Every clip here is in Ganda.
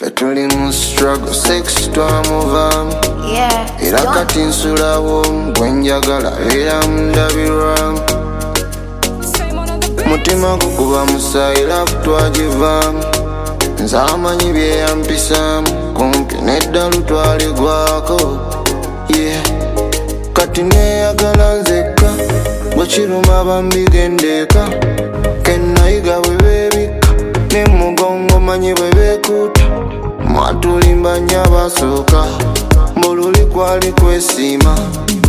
Ffe tuli mu struggle sex twamuvaamu Yeah. era kati nsulawo gwe njagala era mundabirwamu mutima gukuba musaayi laafu twagivaamu nze amanyi byeyampisaamu kumpi neddalu twaligwako yeah. kati neyagala nzekka bwekiruma bambigendeeka kenayiga bwe mwatulimba nnyo abasooka mbululi kwali kwesiima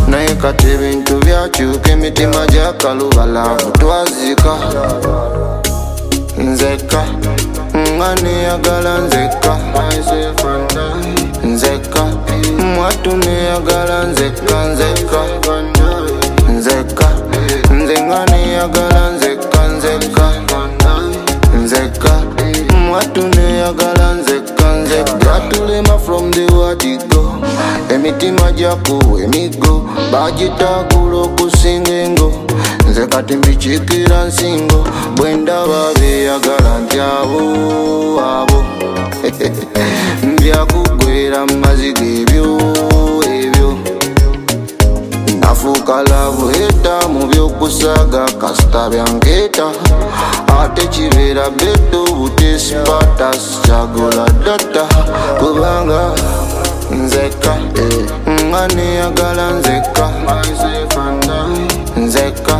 naye kati ebintu byakyuka emitima gyakalubalaavu twazika nzeka. Nga neyagala nzeka. Nzeka. Mwatu neyagala nzeka. Nzeka tulema from the wadigo emitima gyakuwa emigo. Bagitakula okusinga engo nze kati mbikiikira nsingo. Bwe ndaba beyagala nti abo abo. Byakugwera mu maziga ebyo nafuuka laavu eta mu byokusaaga kasita byankeeta ate kibeera beto butesipata kyagula data. Kubanga nzeka eh, nga neyagala nzeka. Nzeka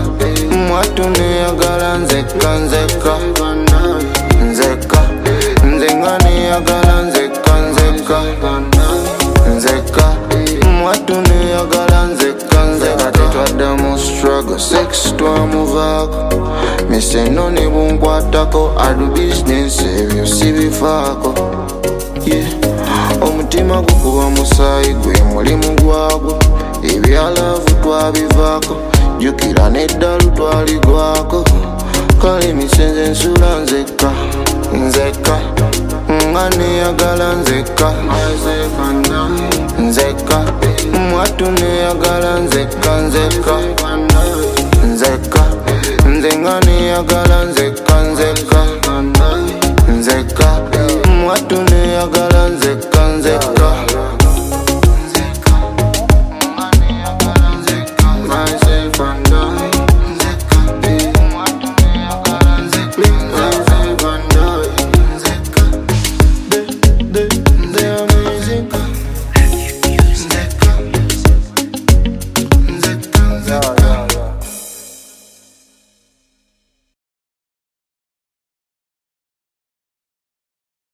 mwatu neyagala nzeka nzeka. Nzeka nze nga neyagala nzeka nzeka. Nzeka struggle. Sex twamuvaako miseno ne bunkwatako adu bizinesi ebyo sibifaako yeah. omutima gukuba musaayi gwe mulimu gwagwo. Ebyalaavu twabivaako jjukira neddalu twaligwako kale misenze nsula nga neyagala nzeka? Nzeka. Mwatu neyagala nzeka nzeka. Nzeka. Nze nga neyagala nzeka nzeka nzeka